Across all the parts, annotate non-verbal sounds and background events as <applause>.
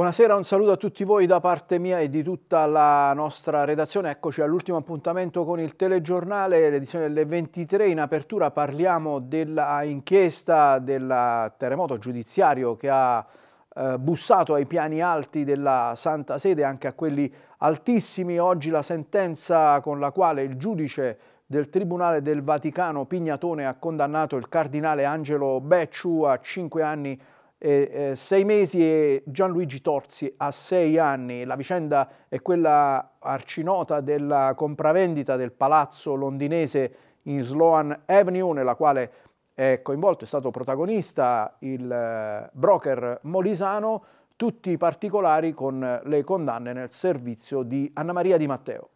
Buonasera, un saluto a tutti voi da parte mia e di tutta la nostra redazione. Eccoci all'ultimo appuntamento con il telegiornale, l'edizione delle 23. In apertura parliamo dell'inchiesta del terremoto giudiziario che ha eh, bussato ai piani alti della Santa Sede, anche a quelli altissimi. Oggi la sentenza con la quale il giudice del Tribunale del Vaticano Pignatone ha condannato il cardinale Angelo Becciu a cinque anni eh, eh, sei mesi e Gianluigi Torzi a sei anni. La vicenda è quella arcinota della compravendita del palazzo londinese in Sloan Avenue, nella quale è coinvolto, è stato protagonista il eh, broker molisano, tutti i particolari con le condanne nel servizio di Anna Maria Di Matteo.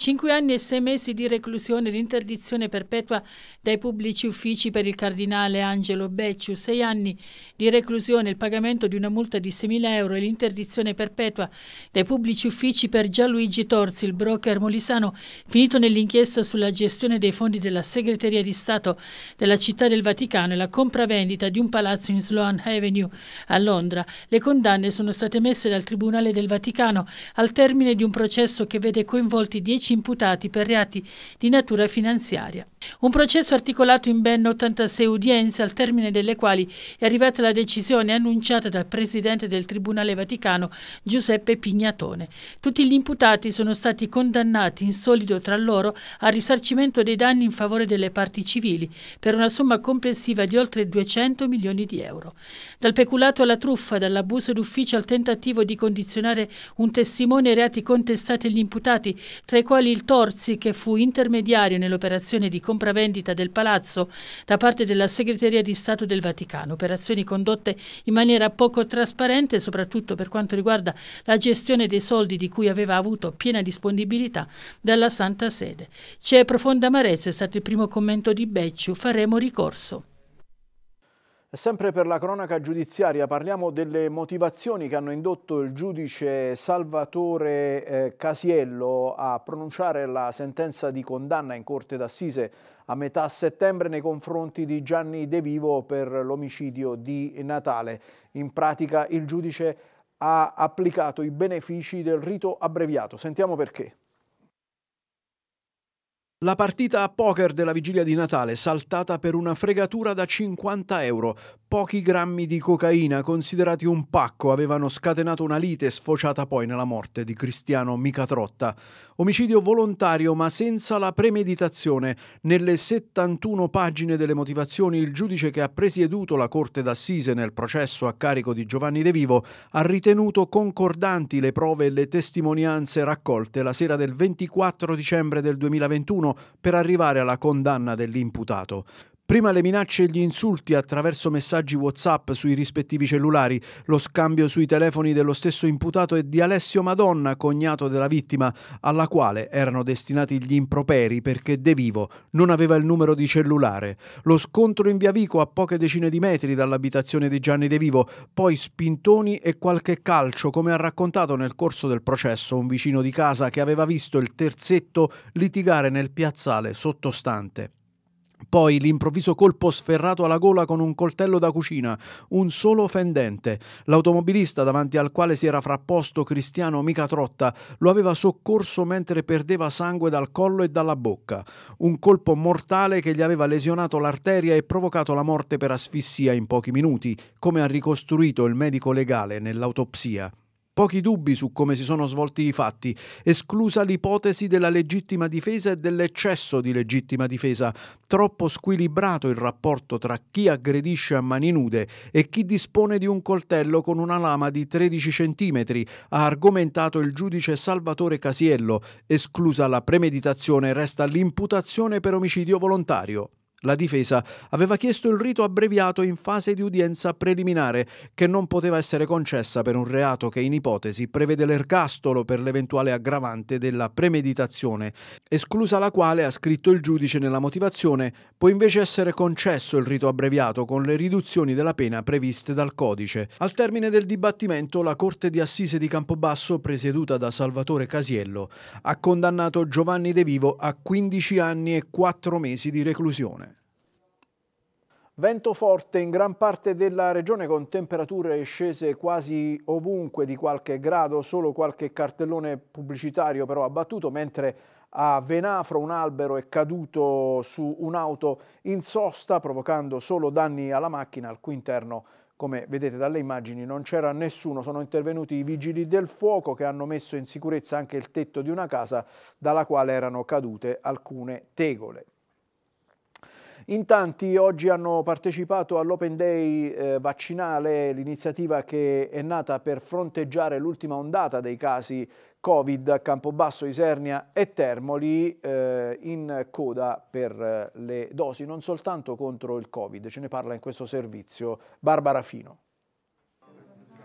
Cinque anni e sei mesi di reclusione ed interdizione perpetua dai pubblici uffici per il cardinale Angelo Becciu, sei anni di reclusione, il pagamento di una multa di 6.000 euro e l'interdizione perpetua dai pubblici uffici per Gianluigi Torzi, il broker molisano, finito nell'inchiesta sulla gestione dei fondi della Segreteria di Stato della Città del Vaticano e la compravendita di un palazzo in Sloan Avenue a Londra. Le condanne sono state messe dal Tribunale del Vaticano al termine di un processo che vede coinvolti dieci imputati per reati di natura finanziaria. Un processo articolato in ben 86 udienze, al termine delle quali è arrivata la decisione annunciata dal Presidente del Tribunale Vaticano Giuseppe Pignatone. Tutti gli imputati sono stati condannati in solido tra loro al risarcimento dei danni in favore delle parti civili per una somma complessiva di oltre 200 milioni di euro. Dal peculato alla truffa, dall'abuso d'ufficio al tentativo di condizionare un testimone reati contestati agli imputati, tra i quali il Torzi, che fu intermediario nell'operazione di compravendita del palazzo da parte della Segreteria di Stato del Vaticano, operazioni condotte in maniera poco trasparente, soprattutto per quanto riguarda la gestione dei soldi di cui aveva avuto piena disponibilità dalla Santa Sede. C'è profonda amarezza, è stato il primo commento di Becciu, faremo ricorso. Sempre per la cronaca giudiziaria parliamo delle motivazioni che hanno indotto il giudice Salvatore eh, Casiello a pronunciare la sentenza di condanna in corte d'assise a metà settembre nei confronti di Gianni De Vivo per l'omicidio di Natale. In pratica il giudice ha applicato i benefici del rito abbreviato. Sentiamo perché. La partita a poker della vigilia di Natale saltata per una fregatura da 50 euro. Pochi grammi di cocaina, considerati un pacco, avevano scatenato una lite sfociata poi nella morte di Cristiano Micatrotta. Omicidio volontario ma senza la premeditazione. Nelle 71 pagine delle motivazioni il giudice che ha presieduto la Corte d'Assise nel processo a carico di Giovanni De Vivo ha ritenuto concordanti le prove e le testimonianze raccolte la sera del 24 dicembre del 2021 per arrivare alla condanna dell'imputato. Prima le minacce e gli insulti attraverso messaggi WhatsApp sui rispettivi cellulari, lo scambio sui telefoni dello stesso imputato e di Alessio Madonna, cognato della vittima, alla quale erano destinati gli improperi perché De Vivo non aveva il numero di cellulare. Lo scontro in via Vico a poche decine di metri dall'abitazione di Gianni De Vivo, poi spintoni e qualche calcio, come ha raccontato nel corso del processo un vicino di casa che aveva visto il terzetto litigare nel piazzale sottostante. Poi l'improvviso colpo sferrato alla gola con un coltello da cucina, un solo fendente. L'automobilista davanti al quale si era frapposto Cristiano Micatrotta lo aveva soccorso mentre perdeva sangue dal collo e dalla bocca. Un colpo mortale che gli aveva lesionato l'arteria e provocato la morte per asfissia in pochi minuti, come ha ricostruito il medico legale nell'autopsia. Pochi dubbi su come si sono svolti i fatti, esclusa l'ipotesi della legittima difesa e dell'eccesso di legittima difesa. Troppo squilibrato il rapporto tra chi aggredisce a mani nude e chi dispone di un coltello con una lama di 13 cm, ha argomentato il giudice Salvatore Casiello. Esclusa la premeditazione, resta l'imputazione per omicidio volontario. La difesa aveva chiesto il rito abbreviato in fase di udienza preliminare, che non poteva essere concessa per un reato che in ipotesi prevede l'ergastolo per l'eventuale aggravante della premeditazione, esclusa la quale, ha scritto il giudice nella motivazione, può invece essere concesso il rito abbreviato con le riduzioni della pena previste dal codice. Al termine del dibattimento, la Corte di Assise di Campobasso, presieduta da Salvatore Casiello, ha condannato Giovanni De Vivo a 15 anni e 4 mesi di reclusione. Vento forte in gran parte della regione con temperature scese quasi ovunque di qualche grado, solo qualche cartellone pubblicitario però abbattuto, mentre a Venafro un albero è caduto su un'auto in sosta provocando solo danni alla macchina al cui interno come vedete dalle immagini non c'era nessuno, sono intervenuti i vigili del fuoco che hanno messo in sicurezza anche il tetto di una casa dalla quale erano cadute alcune tegole. In tanti oggi hanno partecipato all'Open Day eh, vaccinale, l'iniziativa che è nata per fronteggiare l'ultima ondata dei casi Covid a Campobasso, Isernia e Termoli eh, in coda per eh, le dosi, non soltanto contro il Covid, ce ne parla in questo servizio Barbara Fino.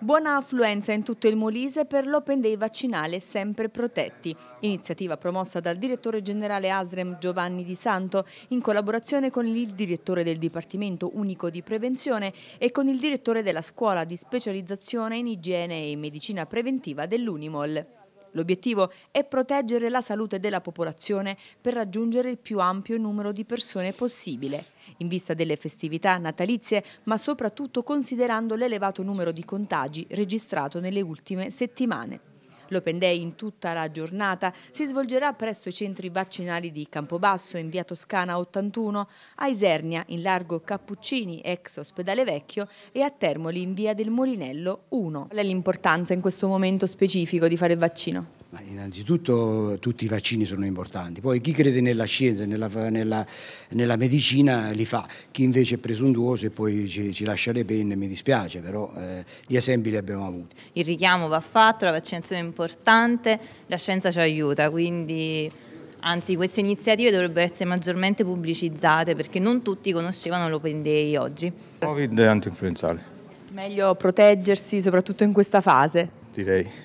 Buona affluenza in tutto il Molise per l'Open Day vaccinale Sempre Protetti, iniziativa promossa dal direttore generale ASREM Giovanni Di Santo in collaborazione con il direttore del Dipartimento Unico di Prevenzione e con il direttore della Scuola di Specializzazione in Igiene e Medicina Preventiva dell'Unimol. L'obiettivo è proteggere la salute della popolazione per raggiungere il più ampio numero di persone possibile, in vista delle festività natalizie, ma soprattutto considerando l'elevato numero di contagi registrato nelle ultime settimane. L'Open Day in tutta la giornata si svolgerà presso i centri vaccinali di Campobasso in via Toscana 81, a Isernia in largo Cappuccini ex ospedale vecchio e a Termoli in via del Molinello 1. Qual è l'importanza in questo momento specifico di fare il vaccino? Ma innanzitutto tutti i vaccini sono importanti, poi chi crede nella scienza, nella, nella, nella medicina li fa, chi invece è presuntuoso e poi ci, ci lascia le penne mi dispiace, però eh, gli esempi li abbiamo avuti. Il richiamo va fatto, la vaccinazione è importante, la scienza ci aiuta, quindi anzi queste iniziative dovrebbero essere maggiormente pubblicizzate perché non tutti conoscevano l'Open Day oggi. Covid è anti-influenzale. Meglio proteggersi soprattutto in questa fase? Direi.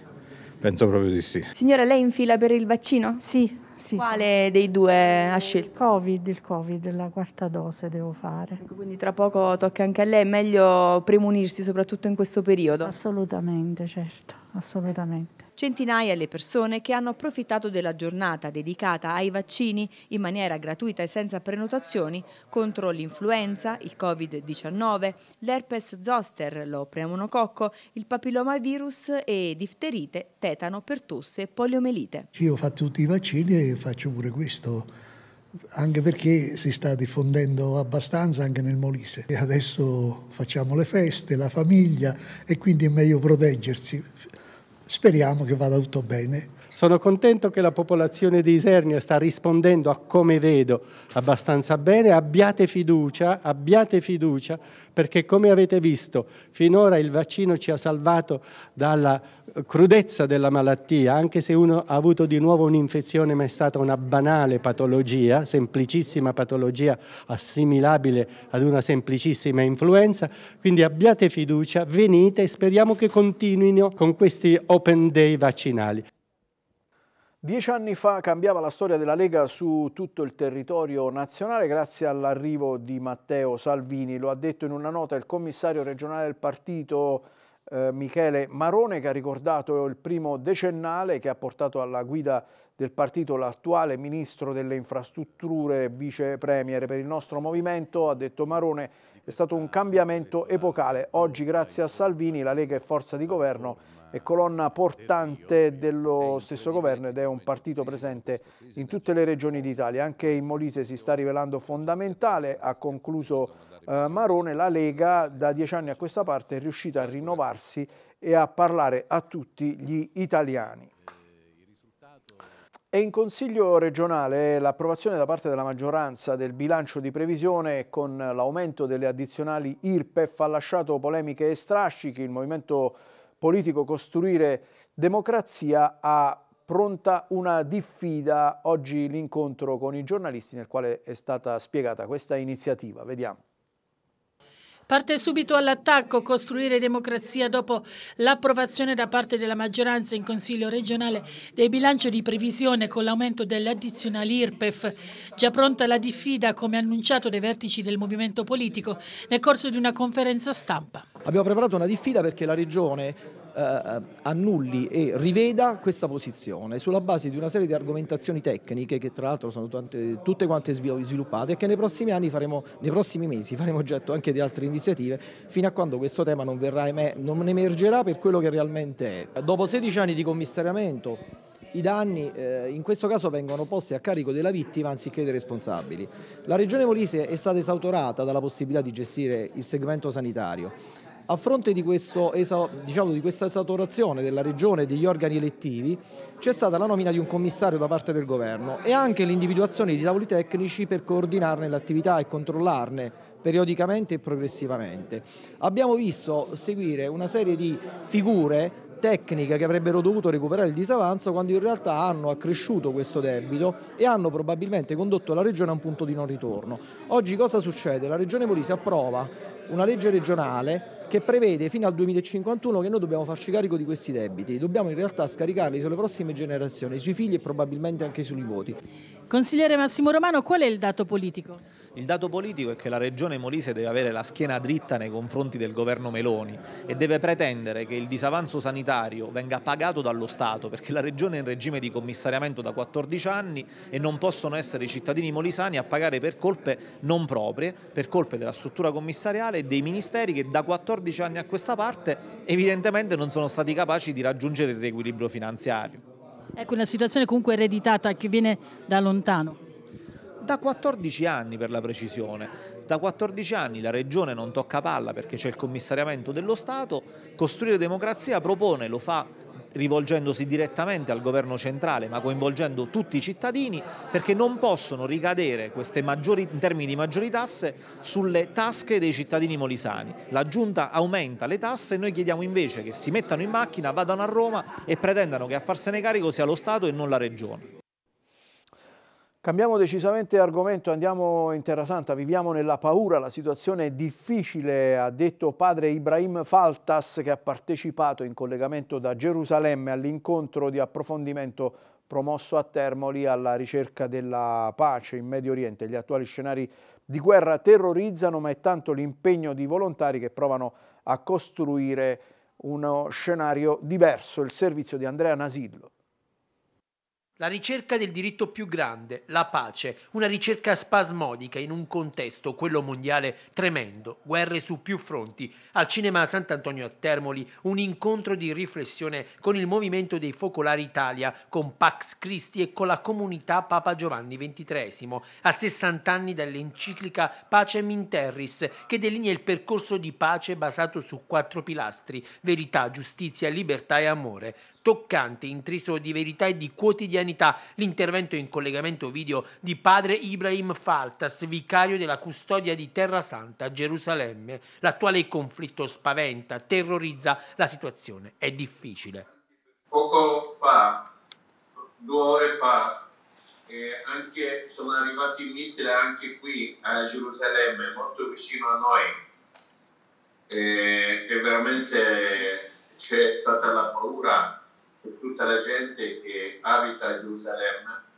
Penso proprio di sì. Signora, lei in fila per il vaccino? Sì. Sì, Quale sì. dei due ha scelto? Il Covid, il Covid, la quarta dose devo fare. Ecco, quindi tra poco tocca anche a lei, è meglio premunirsi soprattutto in questo periodo? Assolutamente, certo, assolutamente. Centinaia le persone che hanno approfittato della giornata dedicata ai vaccini in maniera gratuita e senza prenotazioni contro l'influenza, il Covid-19, l'herpes zoster, lo pneumococco, il papillomavirus e difterite, tetano, pertosse e poliomelite. Io ho fatto tutti i vaccini e faccio pure questo anche perché si sta diffondendo abbastanza anche nel Molise. E adesso facciamo le feste, la famiglia e quindi è meglio proteggersi. Speriamo che vada tutto bene. Sono contento che la popolazione di Isernia sta rispondendo a come vedo abbastanza bene. Abbiate fiducia, abbiate fiducia, perché come avete visto, finora il vaccino ci ha salvato dalla crudezza della malattia, anche se uno ha avuto di nuovo un'infezione, ma è stata una banale patologia, semplicissima patologia assimilabile ad una semplicissima influenza. Quindi abbiate fiducia, venite e speriamo che continuino con questi open day vaccinali. Dieci anni fa cambiava la storia della Lega su tutto il territorio nazionale grazie all'arrivo di Matteo Salvini. Lo ha detto in una nota il commissario regionale del partito eh, Michele Marone che ha ricordato il primo decennale che ha portato alla guida del partito l'attuale ministro delle infrastrutture, vice premier per il nostro movimento. Ha detto Marone è stato un cambiamento epocale. Oggi grazie a Salvini la Lega è forza di governo è colonna portante dello stesso governo ed è un partito presente in tutte le regioni d'Italia. Anche in Molise si sta rivelando fondamentale, ha concluso eh, Marone, la Lega da dieci anni a questa parte è riuscita a rinnovarsi e a parlare a tutti gli italiani. È in Consiglio regionale l'approvazione da parte della maggioranza del bilancio di previsione con l'aumento delle addizionali IRPEF ha lasciato polemiche e strascichi. Il Movimento politico costruire democrazia ha pronta una diffida oggi l'incontro con i giornalisti nel quale è stata spiegata questa iniziativa. Vediamo. Parte subito all'attacco costruire democrazia dopo l'approvazione da parte della maggioranza in Consiglio regionale del bilancio di previsione con l'aumento delle addizionali IRPEF. Già pronta la diffida come annunciato dai vertici del movimento politico nel corso di una conferenza stampa. Abbiamo preparato una diffida perché la Regione eh, annulli e riveda questa posizione sulla base di una serie di argomentazioni tecniche che tra l'altro sono tante, tutte quante sviluppate e che nei prossimi anni faremo, nei prossimi mesi faremo oggetto anche di altre iniziative fino a quando questo tema non, verrà, non emergerà per quello che realmente è. Dopo 16 anni di commissariamento i danni eh, in questo caso vengono posti a carico della vittima anziché dei responsabili. La Regione Molise è stata esautorata dalla possibilità di gestire il segmento sanitario. A fronte di, questo, diciamo, di questa esautorazione della Regione e degli organi elettivi c'è stata la nomina di un commissario da parte del Governo e anche l'individuazione di tavoli tecnici per coordinarne l'attività e controllarne periodicamente e progressivamente. Abbiamo visto seguire una serie di figure tecniche che avrebbero dovuto recuperare il disavanzo quando in realtà hanno accresciuto questo debito e hanno probabilmente condotto la Regione a un punto di non ritorno. Oggi cosa succede? La Regione Molise approva una legge regionale che prevede fino al 2051 che noi dobbiamo farci carico di questi debiti, dobbiamo in realtà scaricarli sulle prossime generazioni, sui figli e probabilmente anche sui nipoti. Consigliere Massimo Romano, qual è il dato politico? Il dato politico è che la Regione Molise deve avere la schiena dritta nei confronti del governo Meloni e deve pretendere che il disavanzo sanitario venga pagato dallo Stato perché la Regione è in regime di commissariamento da 14 anni e non possono essere i cittadini molisani a pagare per colpe non proprie, per colpe della struttura commissariale e dei ministeri che da 14 anni a questa parte evidentemente non sono stati capaci di raggiungere il riequilibrio finanziario. Ecco una situazione comunque ereditata che viene da lontano. Da 14 anni per la precisione. Da 14 anni la Regione non tocca palla perché c'è il commissariamento dello Stato, Costruire Democrazia propone, lo fa rivolgendosi direttamente al governo centrale ma coinvolgendo tutti i cittadini perché non possono ricadere queste maggiori, in termini di maggiori tasse sulle tasche dei cittadini molisani. La Giunta aumenta le tasse e noi chiediamo invece che si mettano in macchina, vadano a Roma e pretendano che a farsene carico sia lo Stato e non la Regione. Cambiamo decisamente argomento, andiamo in Terra Santa, viviamo nella paura, la situazione è difficile, ha detto padre Ibrahim Faltas che ha partecipato in collegamento da Gerusalemme all'incontro di approfondimento promosso a Termoli alla ricerca della pace in Medio Oriente. Gli attuali scenari di guerra terrorizzano, ma è tanto l'impegno di volontari che provano a costruire uno scenario diverso. Il servizio di Andrea Nasillo. La ricerca del diritto più grande, la pace, una ricerca spasmodica in un contesto, quello mondiale, tremendo, guerre su più fronti. Al cinema Sant'Antonio a Termoli, un incontro di riflessione con il movimento dei Focolari Italia, con Pax Christi e con la comunità Papa Giovanni XXIII, a 60 anni dall'enciclica Pace Minterris, che delinea il percorso di pace basato su quattro pilastri, verità, giustizia, libertà e amore toccante, intriso di verità e di quotidianità, l'intervento in collegamento video di padre Ibrahim Faltas, vicario della custodia di Terra Santa, Gerusalemme. L'attuale conflitto spaventa, terrorizza, la situazione è difficile. Poco fa, due ore fa, eh, anche, sono arrivati i missili anche qui a Gerusalemme, molto vicino a noi. Eh, e veramente c'è stata la paura per tutta la gente che abita a Gerusalemme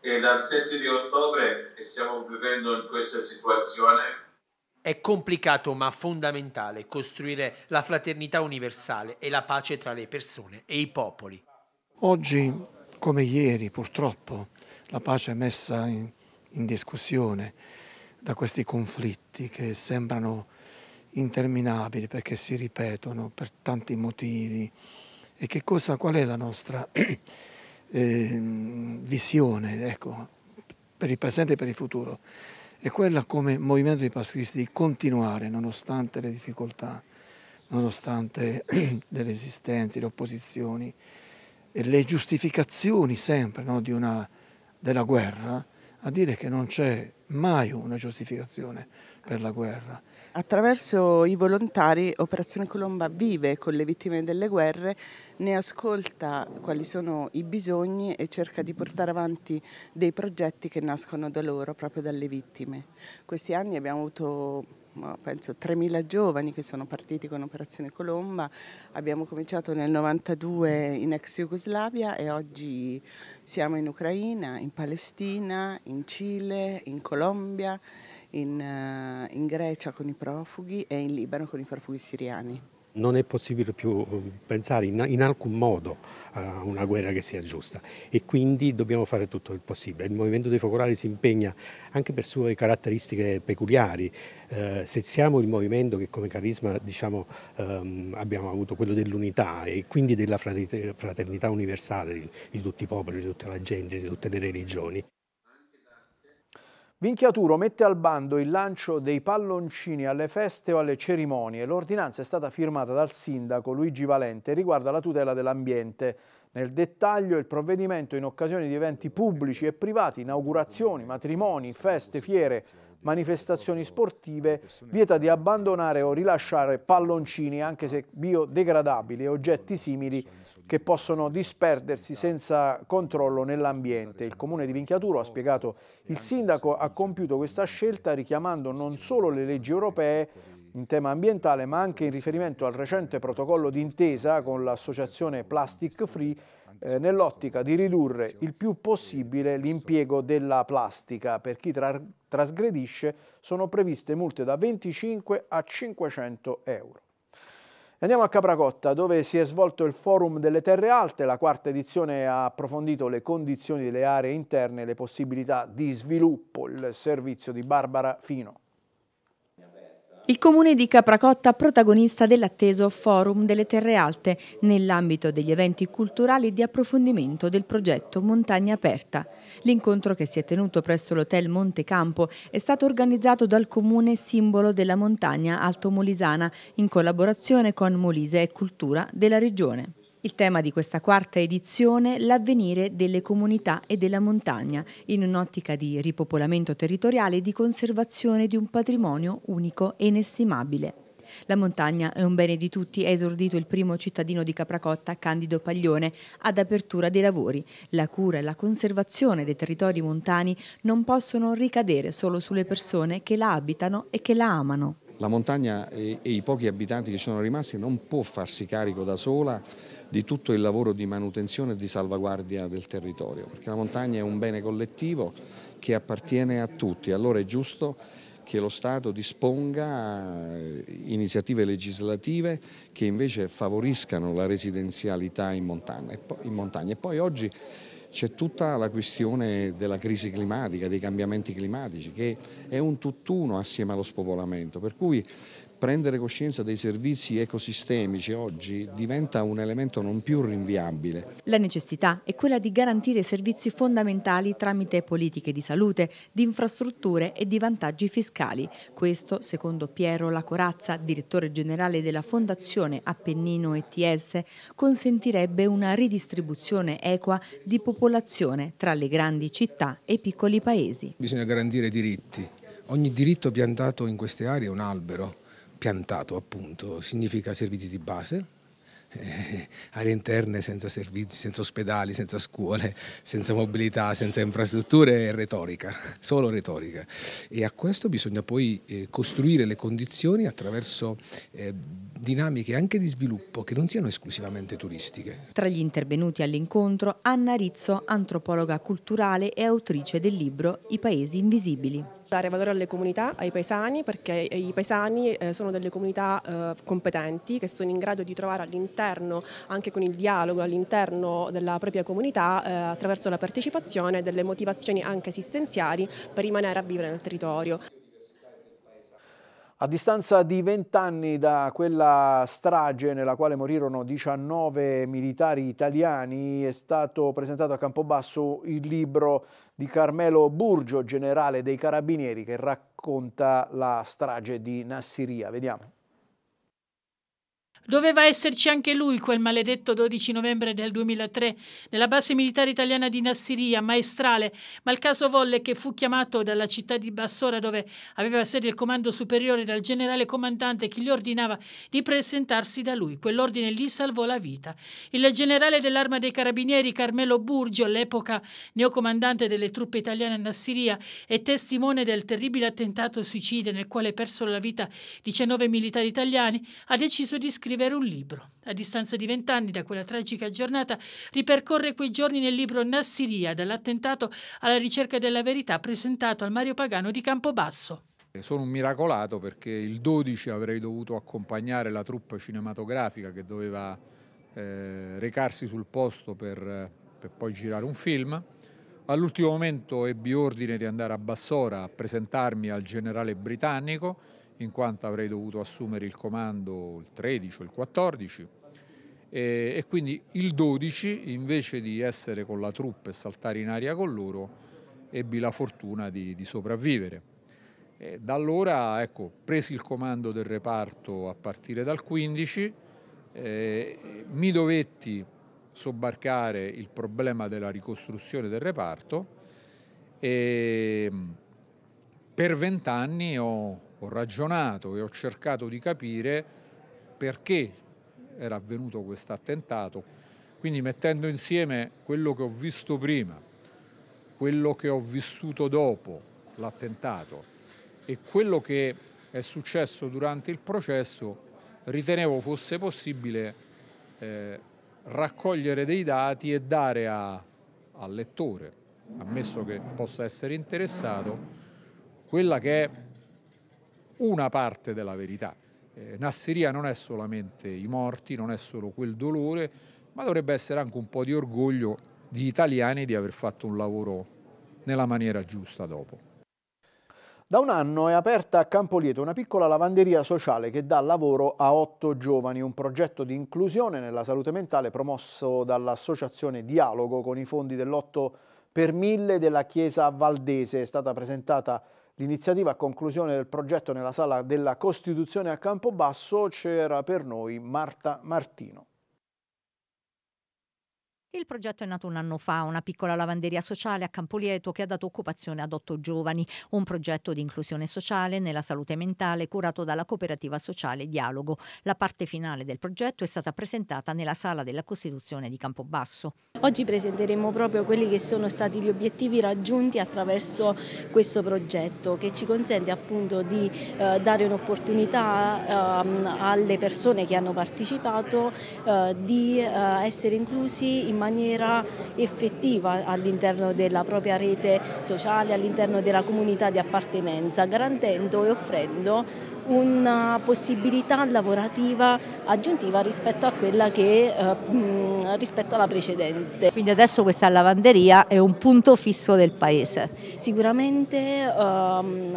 e dal 7 di ottobre stiamo vivendo in questa situazione. È complicato ma fondamentale costruire la fraternità universale e la pace tra le persone e i popoli. Oggi, come ieri, purtroppo, la pace è messa in, in discussione da questi conflitti che sembrano interminabili perché si ripetono per tanti motivi. E che cosa, qual è la nostra <clears throat> eh, visione ecco, per il presente e per il futuro? È quella come movimento di Pascristi di continuare nonostante le difficoltà, nonostante <clears throat> le resistenze, le opposizioni e le giustificazioni sempre no, una, della guerra, a dire che non c'è mai una giustificazione per la guerra Attraverso i volontari Operazione Colomba vive con le vittime delle guerre, ne ascolta quali sono i bisogni e cerca di portare avanti dei progetti che nascono da loro, proprio dalle vittime. Questi anni abbiamo avuto penso 3.000 giovani che sono partiti con Operazione Colomba, abbiamo cominciato nel 92 in ex Jugoslavia e oggi siamo in Ucraina, in Palestina, in Cile, in Colombia in, uh, in Grecia con i profughi e in Libano con i profughi siriani. Non è possibile più eh, pensare in, in, alcun modo a una guerra che sia giusta e quindi dobbiamo fare tutto il possibile. Il Movimento dei Focolari si impegna anche per sue caratteristiche peculiari. Eh, se siamo il movimento che come carisma diciamo, ehm, abbiamo avuto quello dell'unità e quindi della fraternità universale di, di tutti i popoli, di tutta la gente, di tutte le religioni. Vinchiaturo mette al bando il lancio dei palloncini alle feste o alle cerimonie. L'ordinanza è stata firmata dal sindaco Luigi Valente e riguarda la tutela dell'ambiente. Nel dettaglio il provvedimento in occasione di eventi pubblici e privati, inaugurazioni, matrimoni, feste, fiere, manifestazioni sportive, vieta di abbandonare o rilasciare palloncini anche se biodegradabili e oggetti simili che possono disperdersi senza controllo nell'ambiente. Il comune di Vinchiaturo, ha spiegato il sindaco, ha compiuto questa scelta richiamando non solo le leggi europee in tema ambientale, ma anche in riferimento al recente protocollo d'intesa con l'associazione Plastic Free eh, nell'ottica di ridurre il più possibile l'impiego della plastica. Per chi tra trasgredisce sono previste multe da 25 a 500 euro. Andiamo a Capracotta dove si è svolto il Forum delle Terre Alte, la quarta edizione ha approfondito le condizioni delle aree interne e le possibilità di sviluppo, il servizio di Barbara Fino. Il comune di Capracotta protagonista dell'atteso Forum delle Terre Alte nell'ambito degli eventi culturali di approfondimento del progetto Montagna Aperta. L'incontro che si è tenuto presso l'hotel Monte Campo è stato organizzato dal comune simbolo della montagna Alto Molisana in collaborazione con Molise e Cultura della regione. Il tema di questa quarta edizione è l'avvenire delle comunità e della montagna, in un'ottica di ripopolamento territoriale e di conservazione di un patrimonio unico e inestimabile. La montagna è un bene di tutti, ha esordito il primo cittadino di Capracotta, Candido Paglione, ad apertura dei lavori. La cura e la conservazione dei territori montani non possono ricadere solo sulle persone che la abitano e che la amano. La montagna e, e i pochi abitanti che sono rimasti non può farsi carico da sola di tutto il lavoro di manutenzione e di salvaguardia del territorio, perché la montagna è un bene collettivo che appartiene a tutti, allora è giusto che lo Stato disponga eh, iniziative legislative che invece favoriscano la residenzialità in montagna. In montagna. E poi oggi c'è tutta la questione della crisi climatica, dei cambiamenti climatici, che è un tutt'uno assieme allo spopolamento, per cui prendere coscienza dei servizi ecosistemici oggi diventa un elemento non più rinviabile. La necessità è quella di garantire servizi fondamentali tramite politiche di salute, di infrastrutture e di vantaggi fiscali. Questo, secondo Piero Lacorazza, direttore generale della Fondazione Appennino ETS, consentirebbe una ridistribuzione equa di popolazione tra le grandi città e i piccoli paesi. Bisogna garantire diritti. Ogni diritto piantato in queste aree è un albero piantato appunto, significa servizi di base, eh, aree interne senza servizi, senza ospedali, senza scuole, senza mobilità, senza infrastrutture è retorica, solo retorica. E a questo bisogna poi eh, costruire le condizioni attraverso eh, dinamiche anche di sviluppo che non siano esclusivamente turistiche. Tra gli intervenuti all'incontro Anna Rizzo, antropologa culturale e autrice del libro I paesi invisibili dare valore alle comunità, ai paesani, perché i paesani eh, sono delle comunità eh, competenti che sono in grado di trovare all'interno, anche con il dialogo all'interno della propria comunità, eh, attraverso la partecipazione, delle motivazioni anche esistenziali per rimanere a vivere nel territorio. A distanza di vent'anni da quella strage nella quale morirono 19 militari italiani è stato presentato a Campobasso il libro di Carmelo Burgio, generale dei Carabinieri, che racconta la strage di Nassiria. Vediamo. Doveva esserci anche lui quel maledetto 12 novembre del 2003 nella base militare italiana di Nassiria, maestrale, ma il caso volle che fu chiamato dalla città di Bassora dove aveva sede il comando superiore dal generale comandante che gli ordinava di presentarsi da lui. Quell'ordine gli salvò la vita. Il generale dell'arma dei carabinieri Carmelo Burgio, all'epoca neocomandante delle truppe italiane a Nassiria e testimone del terribile attentato suicide nel quale persero la vita 19 militari italiani, ha deciso di scrivere scrivere un libro. A distanza di vent'anni da quella tragica giornata, ripercorre quei giorni nel libro Nassiria, dall'attentato alla ricerca della verità presentato al Mario Pagano di Campobasso. Sono un miracolato perché il 12 avrei dovuto accompagnare la troupe cinematografica che doveva eh, recarsi sul posto per, per poi girare un film. All'ultimo momento ebbi ordine di andare a Bassora a presentarmi al generale britannico, in quanto avrei dovuto assumere il comando il 13 o il 14. E, e quindi il 12, invece di essere con la troupe e saltare in aria con loro, ebbi la fortuna di, di sopravvivere. E da allora ecco, presi il comando del reparto a partire dal 15 eh, mi dovetti sobbarcare il problema della ricostruzione del reparto e per vent'anni ho, ho ragionato e ho cercato di capire perché era avvenuto questo attentato, quindi mettendo insieme quello che ho visto prima, quello che ho vissuto dopo l'attentato e quello che è successo durante il processo, ritenevo fosse possibile eh, raccogliere dei dati e dare a, al lettore, ammesso che possa essere interessato, quella che è una parte della verità. Eh, Nasseria non è solamente i morti, non è solo quel dolore, ma dovrebbe essere anche un po' di orgoglio di italiani di aver fatto un lavoro nella maniera giusta dopo. Da un anno è aperta a Campolieto una piccola lavanderia sociale che dà lavoro a otto giovani, un progetto di inclusione nella salute mentale promosso dall'associazione Dialogo con i fondi dell'8 per 1000 della Chiesa Valdese. È stata presentata l'iniziativa a conclusione del progetto nella sala della Costituzione a Campobasso. C'era per noi Marta Martino. Il progetto è nato un anno fa, una piccola lavanderia sociale a Campolieto che ha dato occupazione ad otto giovani, un progetto di inclusione sociale nella salute mentale curato dalla cooperativa sociale Dialogo. La parte finale del progetto è stata presentata nella sala della Costituzione di Campobasso. Oggi presenteremo proprio quelli che sono stati gli obiettivi raggiunti attraverso questo progetto che ci consente appunto di eh, dare un'opportunità eh, alle persone che hanno partecipato eh, di eh, essere inclusi in maniera effettiva all'interno della propria rete sociale, all'interno della comunità di appartenenza, garantendo e offrendo una possibilità lavorativa aggiuntiva rispetto a quella che eh, rispetto alla precedente. Quindi adesso questa lavanderia è un punto fisso del paese. Sicuramente ehm,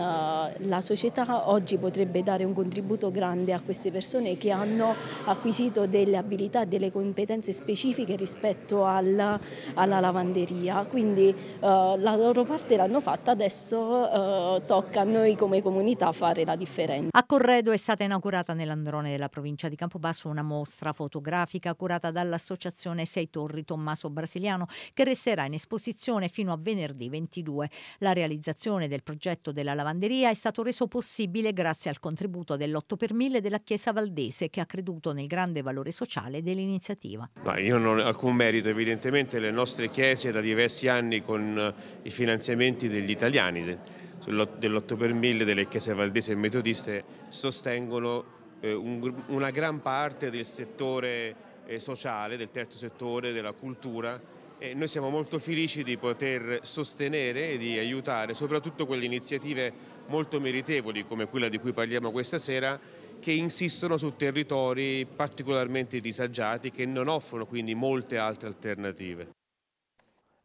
la società oggi potrebbe dare un contributo grande a queste persone che hanno acquisito delle abilità, delle competenze specifiche rispetto alla, alla lavanderia, quindi eh, la loro parte l'hanno fatta, adesso eh, tocca a noi come comunità fare la differenza. A Corredo è stata inaugurata nell'Androne della provincia di Campobasso una mostra fotografica curata dall'associazione Sei Torri Tommaso Brasiliano che resterà in esposizione fino a venerdì 22. La realizzazione del progetto della lavanderia è stato reso possibile grazie al contributo dell'8 per 1000 della Chiesa Valdese che ha creduto nel grande valore sociale dell'iniziativa. Ma io non ho alcun merito, evidentemente le nostre chiese da diversi anni con i finanziamenti degli italiani dell'8 per 1000 delle chiese valdesi e metodiste sostengono eh, un, una gran parte del settore eh, sociale, del terzo settore, della cultura e noi siamo molto felici di poter sostenere e di aiutare soprattutto quelle iniziative molto meritevoli come quella di cui parliamo questa sera che insistono su territori particolarmente disagiati che non offrono quindi molte altre alternative.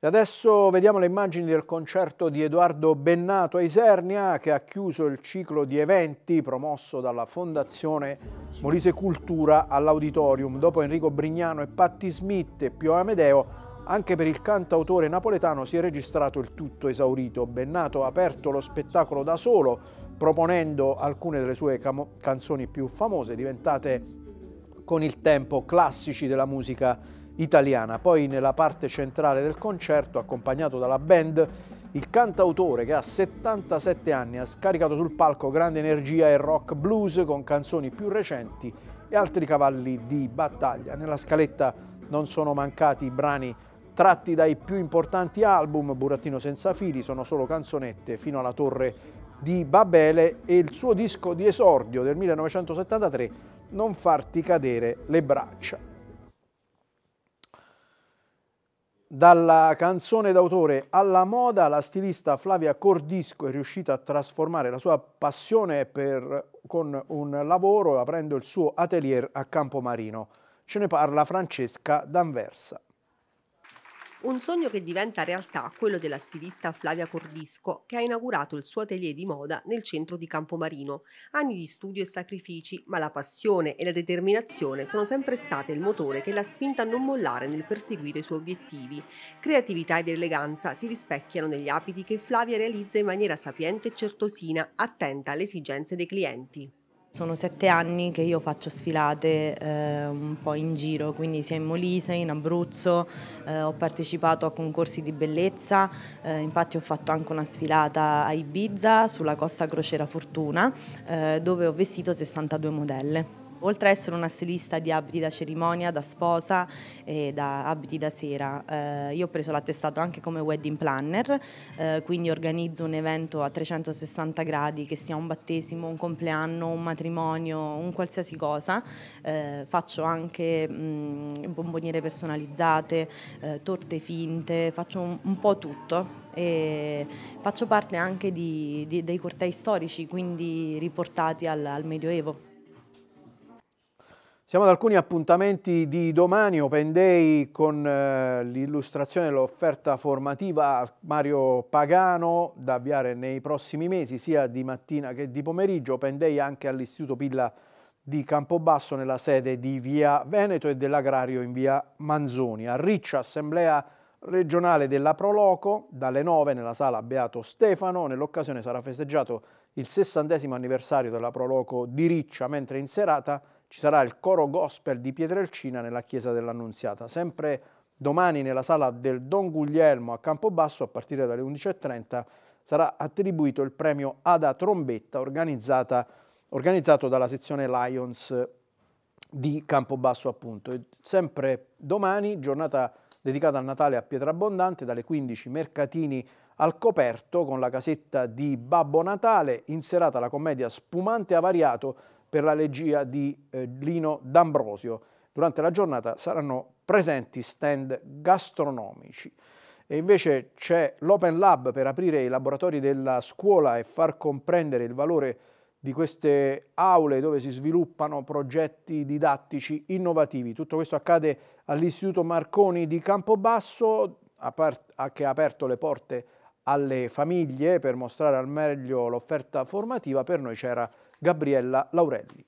E adesso vediamo le immagini del concerto di Edoardo Bennato a Isernia che ha chiuso il ciclo di eventi promosso dalla Fondazione Molise Cultura all'Auditorium. Dopo Enrico Brignano e Patti Smith e Pio Amedeo, anche per il cantautore napoletano si è registrato il tutto esaurito. Bennato ha aperto lo spettacolo da solo, proponendo alcune delle sue canzoni più famose, diventate con il tempo classici della musica italiana. Poi nella parte centrale del concerto, accompagnato dalla band, il cantautore che ha 77 anni ha scaricato sul palco grande energia e rock blues con canzoni più recenti e altri cavalli di battaglia. Nella scaletta non sono mancati i brani tratti dai più importanti album, Burattino senza fili, sono solo canzonette fino alla torre di Babele e il suo disco di esordio del 1973, Non farti cadere le braccia. Dalla canzone d'autore alla moda, la stilista Flavia Cordisco è riuscita a trasformare la sua passione per, con un lavoro aprendo il suo atelier a Campomarino. Ce ne parla Francesca D'Anversa. Un sogno che diventa realtà, quello della stilista Flavia Cordisco, che ha inaugurato il suo atelier di moda nel centro di Campomarino. Anni di studio e sacrifici, ma la passione e la determinazione sono sempre state il motore che l'ha spinta a non mollare nel perseguire i suoi obiettivi. Creatività ed eleganza si rispecchiano negli abiti che Flavia realizza in maniera sapiente e certosina, attenta alle esigenze dei clienti. Sono sette anni che io faccio sfilate eh, un po' in giro, quindi sia in Molise, in Abruzzo, eh, ho partecipato a concorsi di bellezza, eh, infatti ho fatto anche una sfilata a Ibiza sulla costa Crociera Fortuna eh, dove ho vestito 62 modelle. Oltre ad essere una stilista di abiti da cerimonia, da sposa e da abiti da sera, eh, io ho preso l'attestato anche come wedding planner, eh, quindi organizzo un evento a 360 gradi che sia un battesimo, un compleanno, un matrimonio, un qualsiasi cosa. Eh, faccio anche mh, bomboniere personalizzate, eh, torte finte, faccio un, un po' tutto faccio parte anche di, di, dei cortei storici, quindi riportati al, al Medioevo. Siamo ad alcuni appuntamenti di domani, Open Day con eh, l'illustrazione dell'offerta formativa Mario Pagano da avviare nei prossimi mesi sia di mattina che di pomeriggio, Open Day anche all'Istituto Pilla di Campobasso nella sede di Via Veneto e dell'Agrario in Via Manzoni. A Riccia, assemblea regionale della Proloco, dalle 9 nella sala Beato Stefano, nell'occasione sarà festeggiato il sessantesimo anniversario della Proloco di Riccia, mentre in serata ci sarà il coro gospel di Pietrelcina nella chiesa dell'Annunziata. Sempre domani nella sala del Don Guglielmo a Campobasso, a partire dalle 11.30, sarà attribuito il premio Ada Trombetta organizzato dalla sezione Lions di Campobasso appunto. E sempre domani, giornata dedicata al Natale a Pietrabondante, dalle 15 mercatini al coperto con la casetta di Babbo Natale, in serata la commedia Spumante Avariato per la regia di eh, Lino D'Ambrosio. Durante la giornata saranno presenti stand gastronomici. E invece c'è l'Open Lab per aprire i laboratori della scuola e far comprendere il valore di queste aule dove si sviluppano progetti didattici innovativi. Tutto questo accade all'Istituto Marconi di Campobasso, che ha aperto le porte alle famiglie per mostrare al meglio l'offerta formativa. Per noi c'era Gabriella Laurelli.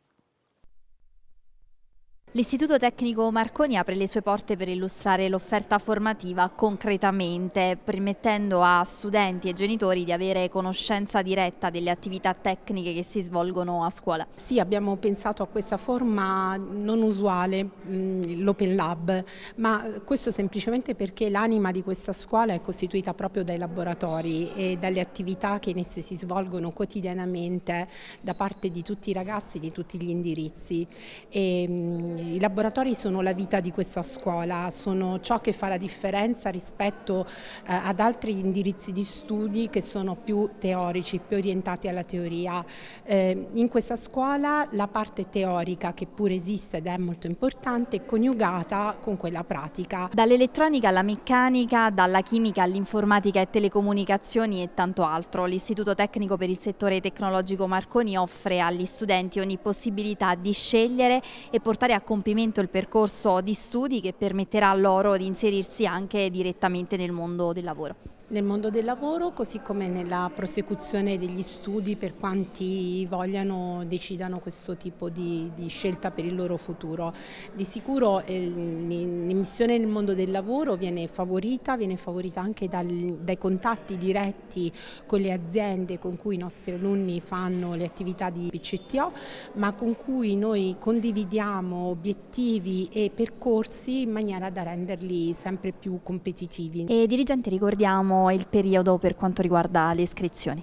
L'Istituto Tecnico Marconi apre le sue porte per illustrare l'offerta formativa concretamente, permettendo a studenti e genitori di avere conoscenza diretta delle attività tecniche che si svolgono a scuola. Sì, abbiamo pensato a questa forma non usuale, l'Open Lab, ma questo semplicemente perché l'anima di questa scuola è costituita proprio dai laboratori e dalle attività che in esse si svolgono quotidianamente da parte di tutti i ragazzi, di tutti gli indirizzi. E, i laboratori sono la vita di questa scuola, sono ciò che fa la differenza rispetto eh, ad altri indirizzi di studi che sono più teorici, più orientati alla teoria. Eh, in questa scuola la parte teorica, che pure esiste ed è molto importante, è coniugata con quella pratica. Dall'elettronica alla meccanica, dalla chimica all'informatica e telecomunicazioni e tanto altro, l'Istituto Tecnico per il settore tecnologico Marconi offre agli studenti ogni possibilità di scegliere e portare a compimento il percorso di studi che permetterà loro di inserirsi anche direttamente nel mondo del lavoro nel mondo del lavoro così come nella prosecuzione degli studi per quanti vogliano decidano questo tipo di, di scelta per il loro futuro. Di sicuro eh, l'immissione nel mondo del lavoro viene favorita, viene favorita anche dal, dai contatti diretti con le aziende con cui i nostri alunni fanno le attività di PCTO, ma con cui noi condividiamo obiettivi e percorsi in maniera da renderli sempre più competitivi. E dirigente ricordiamo il periodo per quanto riguarda le iscrizioni?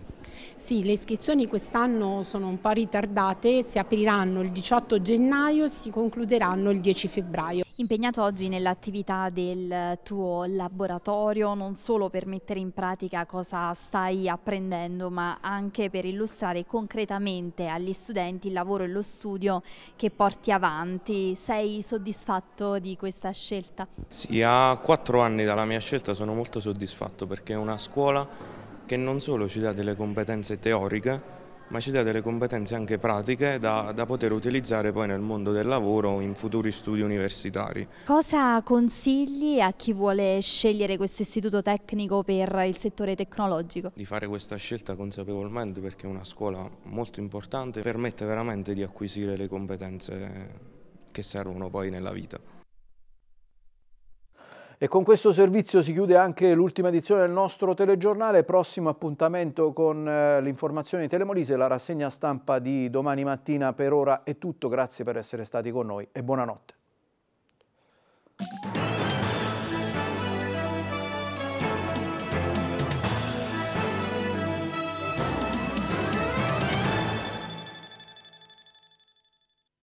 Sì, le iscrizioni quest'anno sono un po' ritardate, si apriranno il 18 gennaio, si concluderanno il 10 febbraio. Impegnato oggi nell'attività del tuo laboratorio non solo per mettere in pratica cosa stai apprendendo ma anche per illustrare concretamente agli studenti il lavoro e lo studio che porti avanti. Sei soddisfatto di questa scelta? Sì, a quattro anni dalla mia scelta sono molto soddisfatto perché è una scuola che non solo ci dà delle competenze teoriche ma ci dà delle competenze anche pratiche da, da, poter utilizzare poi nel mondo del lavoro in futuri studi universitari. Cosa consigli a chi vuole scegliere questo istituto tecnico per il settore tecnologico? Di fare questa scelta consapevolmente perché è una scuola molto importante, permette veramente di acquisire le competenze che servono poi nella vita. E con questo servizio si chiude anche l'ultima edizione del nostro telegiornale, prossimo appuntamento con eh, le informazioni Telemolise, la rassegna stampa di domani mattina. Per ora è tutto, grazie per essere stati con noi e buonanotte.